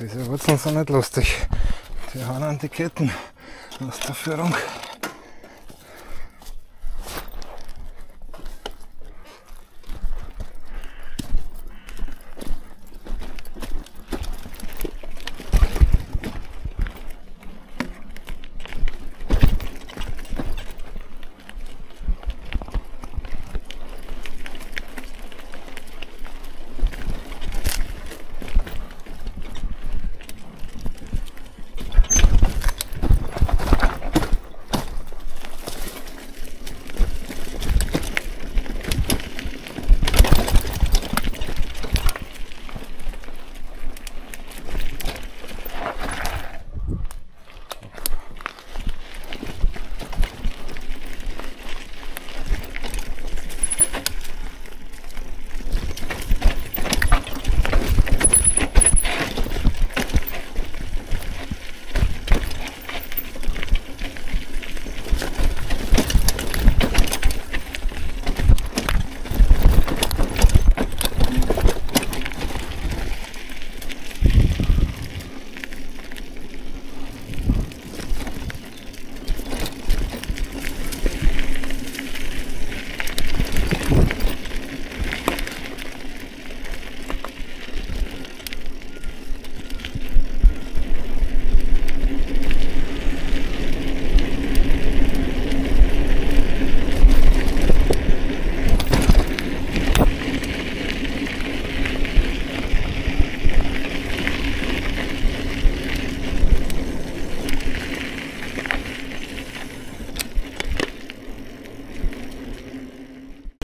diese Wurzeln sind nicht lustig. Die hauen an die Ketten aus der Führung.